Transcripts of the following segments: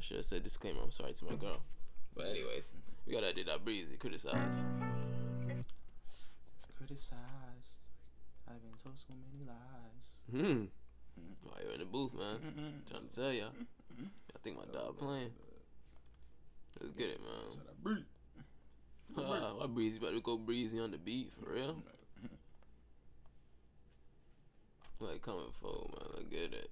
I should have said disclaimer. I'm sorry to my girl. But anyways, we gotta do that breezy. Criticize. Criticized. I've been told so many lies. Hmm. Why you in the booth, man? Trying to tell y'all. I think my dog playing. Let's get it, man. Breathe? Ah, why breezy about to go breezy on the beat for real? Like coming for man. Let's get it.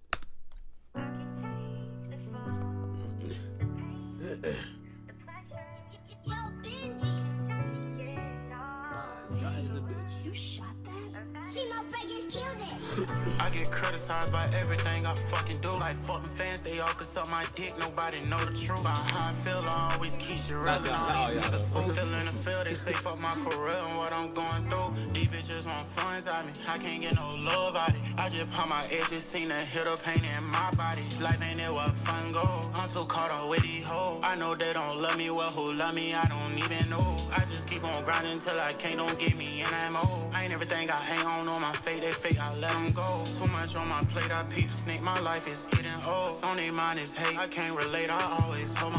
I get criticized by everything I fucking do. Like fucking fans, they all could suck my dick. Nobody know the truth. About how I feel, I always keep shit real. That's And not- all these niggas fool still in the field. They say fuck my career and what I'm going through. These I can't get no love out it. I just pop my edges, seen the hit of pain in my body. Life ain't it what fun go. I'm too caught up with these hoes. I know they don't love me well. Who love me? I don't even know. I just keep on grinding till I can't. Don't get me in that mode. I ain't everything I hang on on my fate. They fake. I let them go. Too much on my plate. I peep snake. My life is getting old. What's on mind is hate. I can't relate. I always hold my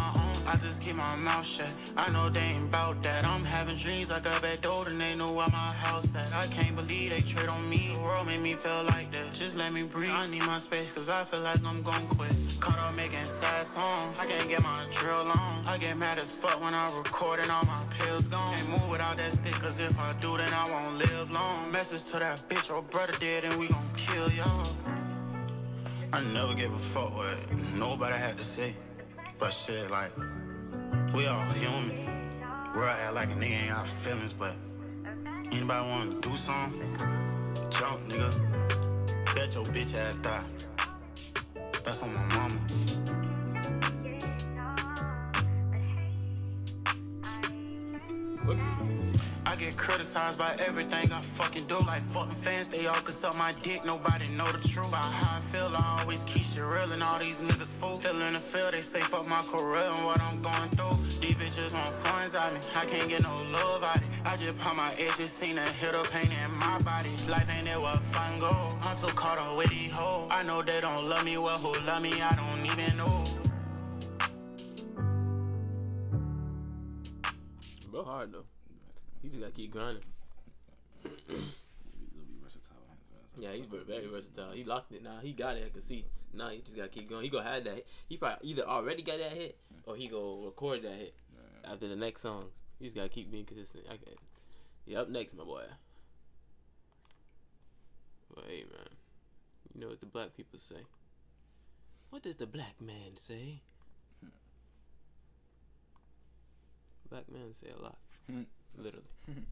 keep my mouth shut. I know they ain't about that. I'm having dreams like a bad door and they know where my house at. I can't believe they trade on me. The world made me feel like that. Just let me breathe. I need my space cause I feel like I'm gon' quit. Caught up making sad songs. I can't get my drill on. I get mad as fuck when I record and all my pills gone. Can't move without that stick cause if I do then I won't live long. Message to that bitch or brother dead and we gon' kill y'all. I never give a fuck what nobody had to say. But shit, like, we all human. World act like a nigga ain't got feelings, but anybody wanna do something? Jump, nigga. Bet your bitch ass die. That's on my mama. I get criticized by everything I fucking do. Like fucking fans, they all could suck my dick. Nobody know the truth about how I feel. I always keep shit real, and all these niggas fool. Still in the field, they say fuck my career and what I'm going through. These bitches want funds out me. I can't get no love out it. I just pop my edges, seen a hit of pain in my body. Life ain't it what fun go. I'm too caught up with these hoes. I know they don't love me well. Who love me? I don't even know. Bro, hard though. You just gotta keep grinding. He'll be versatile. man. Yeah, he's very, very versatile. He locked it now. He got it. I can see. Now he just gotta keep going. He gonna have that. Hit. He probably either already got that hit or he go record that hit after the next song. He just gotta keep being consistent. I can. Yeah, up next, my boy. Well, hey man, you know what the black people say. What does the black man say? Black men say a lot. Hmm. Literally.